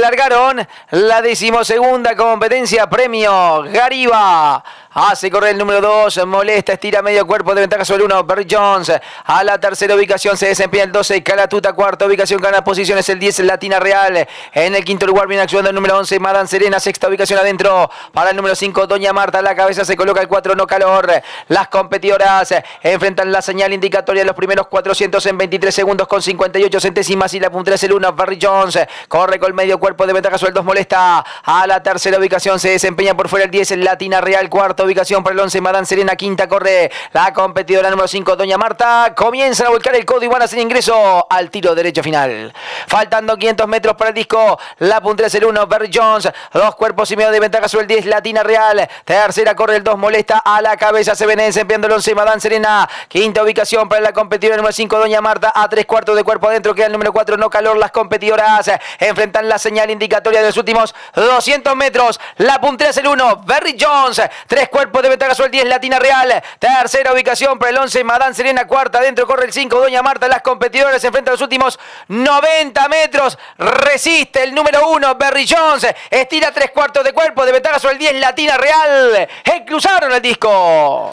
Largaron la decimosegunda competencia, premio Gariba. Hace correr el número 2, molesta, estira medio cuerpo de ventaja sobre el 1, Barry Jones. A la tercera ubicación se desempeña el 12, Calatuta, cuarta ubicación, gana posiciones el 10, Latina Real. En el quinto lugar viene actuando el número 11, Madan Serena, sexta ubicación adentro. Para el número 5, Doña Marta, la cabeza se coloca el 4, No Calor. Las competidoras enfrentan la señal indicatoria de los primeros 400 en 23 segundos con 58 centésimas y la punta es el 1, Barry Jones. Corre con medio cuerpo de ventaja sobre el 2, molesta. A la tercera ubicación se desempeña por fuera el 10, Latina Real, cuarta ubicación para el 11, Madame Serena, quinta corre la competidora número 5, Doña Marta. Comienzan a volcar el codo y van a hacer ingreso al tiro derecho final. Faltando 500 metros para el disco, la punta es el 1, Barry Jones. Dos cuerpos y medio de ventaja sobre el 10, Latina Real. Tercera corre el 2, molesta a la cabeza, se ven desempeñando el 11, Madame Serena. Quinta ubicación para la competidora número 5, Doña Marta. A tres cuartos de cuerpo adentro queda el número 4, No Calor. Las competidoras enfrentan la señal indicatoria de los últimos 200 metros. La puntera es el 1, Barry Jones. Tres cuerpos de ventaja el 10, Latina Real. Tercera ubicación para el 11, Madame Serena. Cuarta, adentro corre el 5, Doña Marta. Las competidoras se enfrentan los últimos 90 metros. Resiste el número 1, Barry Jones. Estira tres cuartos de cuerpo de ventaja el 10, Latina Real. Cruzaron el disco.